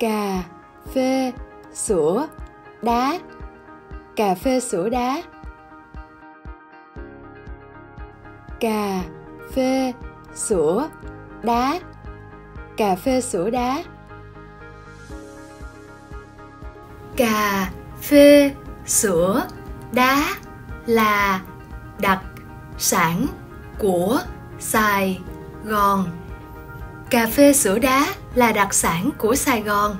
cà phê sữa đá. Cà phê sữa đá. Cà phê sữa đá. Cà phê sữa đá. Cà phê sữa đá là đặc sản của Sài Gòn. Cà phê sữa đá là đặc sản của Sài Gòn.